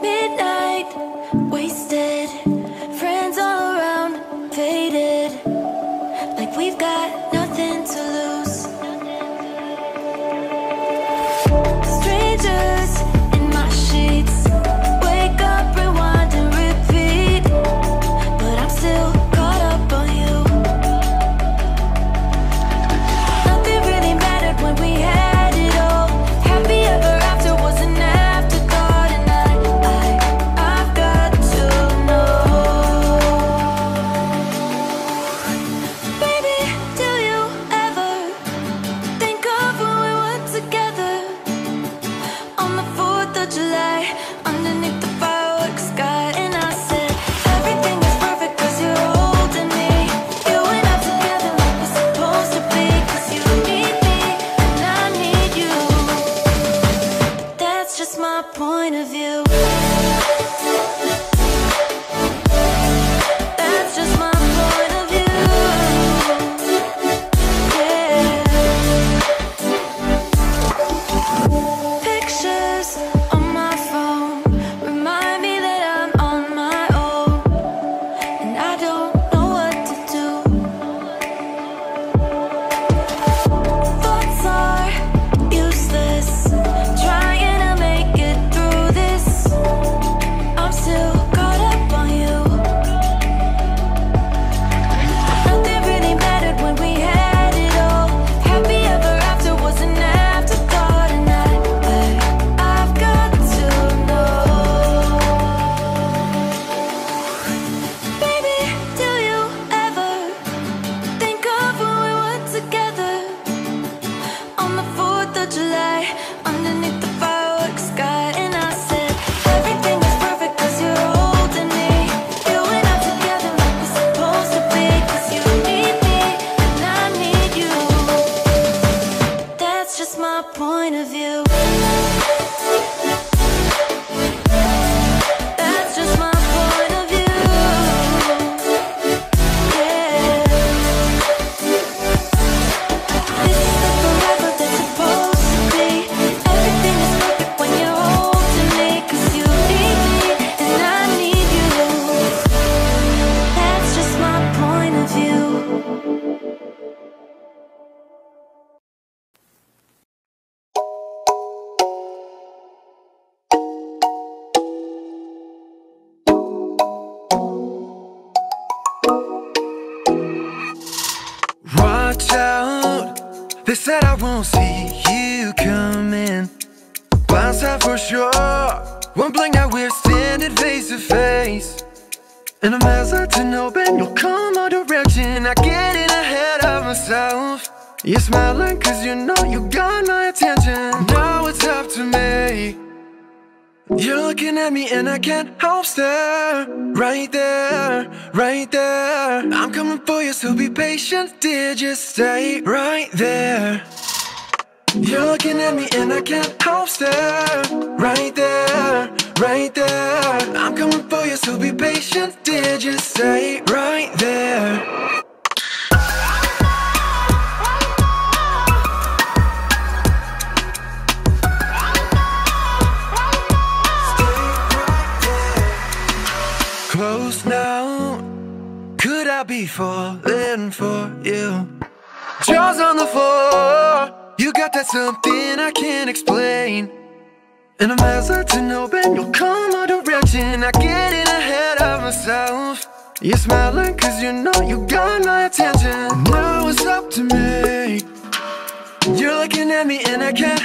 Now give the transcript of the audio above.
Midnight, wasted. Friends all around, faded. Like we've got point of view. Point of view. Out, they said I won't see you coming. Blindside for sure, one blink now we're standing face to face. And I'm as to know, you'll come our direction. I get in ahead of myself. You're smiling cause you know you got my attention. Now it's up to me. You're looking at me and I can't help stare. Right there, right there. I'm coming for you, so be patient Dear, just stay right there. You're looking at me and I can't help stare. Right there, right there. I'm coming for you, so be patient Dear, just stay right there Could I be falling for you? Jaws on the floor. You got that something I can't explain. And I'm know, Ben, you'll come our direction. I get in ahead of myself. You're smiling cause you know you got my attention. Now it's up to me. You're looking at me and I can't